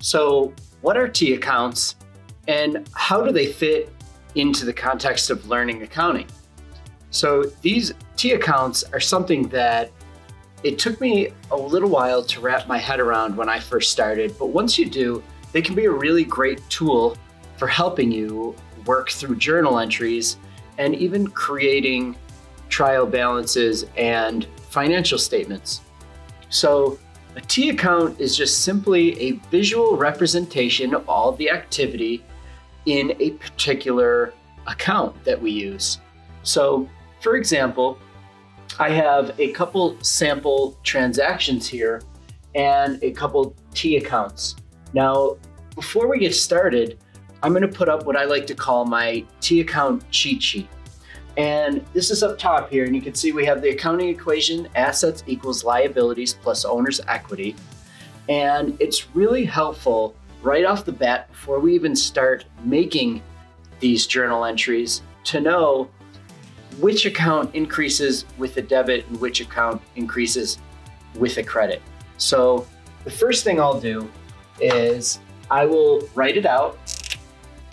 So, what are T accounts and how do they fit into the context of learning accounting? So, these T accounts are something that it took me a little while to wrap my head around when I first started, but once you do, they can be a really great tool for helping you work through journal entries and even creating trial balances and financial statements. So, a T account is just simply a visual representation of all of the activity in a particular account that we use. So, for example, I have a couple sample transactions here and a couple T accounts. Now, before we get started, I'm going to put up what I like to call my T account cheat sheet. And this is up top here, and you can see we have the accounting equation assets equals liabilities plus owner's equity. And it's really helpful right off the bat before we even start making these journal entries to know which account increases with a debit and which account increases with a credit. So the first thing I'll do is I will write it out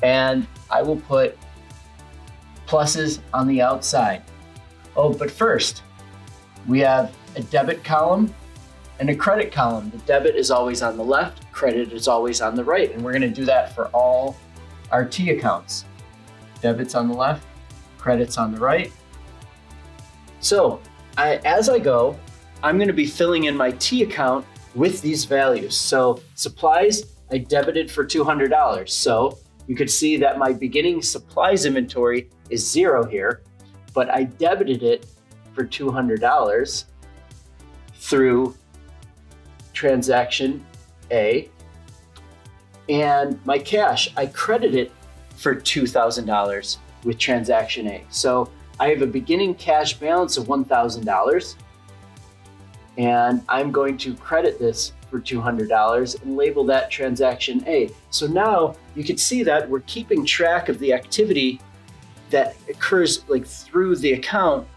and I will put pluses on the outside. Oh, but first, we have a debit column and a credit column. The debit is always on the left, credit is always on the right, and we're gonna do that for all our T accounts. Debit's on the left, credit's on the right. So I, as I go, I'm gonna be filling in my T account with these values. So supplies, I debited for $200. So you could see that my beginning supplies inventory is zero here, but I debited it for $200 through transaction A. And my cash, I credit it for $2,000 with transaction A. So I have a beginning cash balance of $1,000 and I'm going to credit this for $200 and label that transaction A. So now you can see that we're keeping track of the activity that occurs like through the account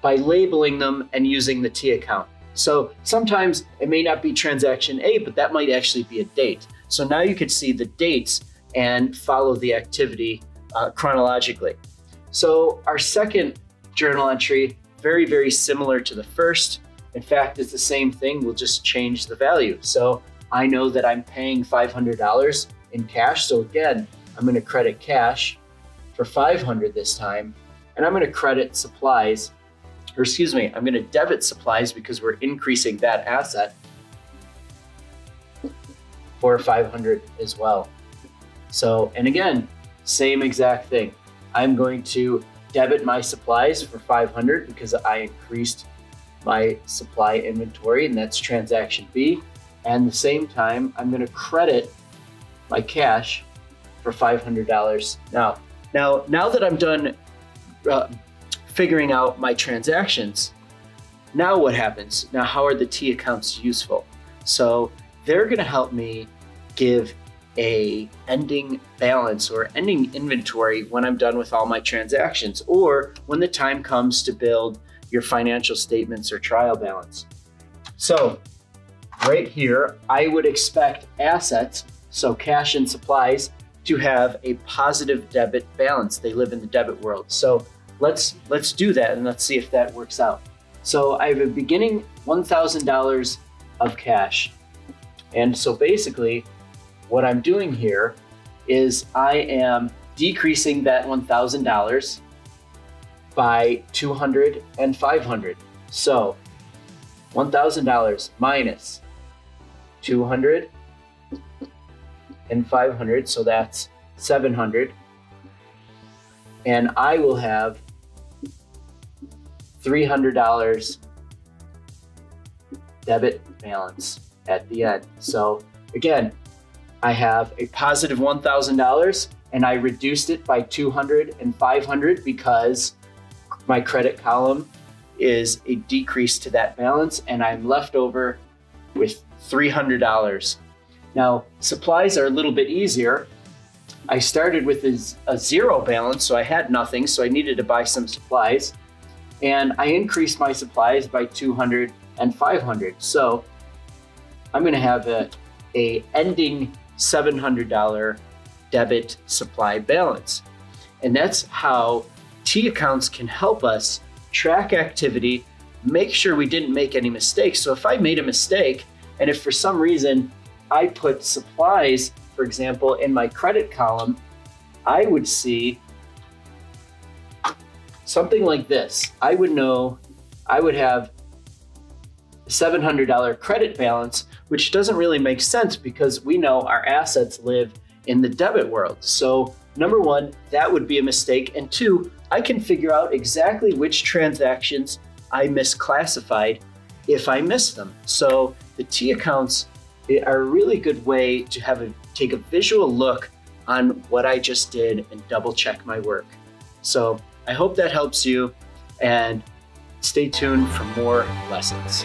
by labeling them and using the T account. So sometimes it may not be transaction A, but that might actually be a date. So now you can see the dates and follow the activity uh, chronologically. So our second journal entry, very, very similar to the first. In fact, it's the same thing. We'll just change the value. So I know that I'm paying $500 in cash. So again, I'm going to credit cash for 500 this time, and I'm going to credit supplies, or excuse me, I'm going to debit supplies because we're increasing that asset for 500 as well. So, and again, same exact thing. I'm going to debit my supplies for 500 because I increased my supply inventory, and that's transaction B. And the same time, I'm going to credit my cash for $500. Now, now, now that I'm done uh, figuring out my transactions, now what happens? Now, how are the T accounts useful? So they're going to help me give a ending balance or ending inventory when I'm done with all my transactions or when the time comes to build your financial statements or trial balance. So right here, I would expect assets, so cash and supplies, to have a positive debit balance. They live in the debit world. So let's let's do that and let's see if that works out. So I have a beginning $1,000 of cash. And so basically what I'm doing here is I am decreasing that $1,000 by 200 and 500. So $1,000 minus 200 and 500, so that's 700. And I will have $300 debit balance at the end. So again, I have a positive $1,000 and I reduced it by 200 and 500 because my credit column is a decrease to that balance and I'm left over with $300 now, supplies are a little bit easier. I started with a, zero balance, so I had nothing, so I needed to buy some supplies. And I increased my supplies by 200 and 500. So I'm going to have a a ending $700 debit supply balance. And that's how T accounts can help us track activity, make sure we didn't make any mistakes. So if I made a mistake, and if for some reason I put supplies, for example, in my credit column, I would see something like this. I would know I would have a $700 credit balance, which doesn't really make sense because we know our assets live in the debit world. So, number one, that would be a mistake. And two, I can figure out exactly which transactions I misclassified if I miss them. So, the T accounts are a really good way to have a take a visual look on what I just did and double check my work. So, I hope that helps you and stay tuned for more lessons.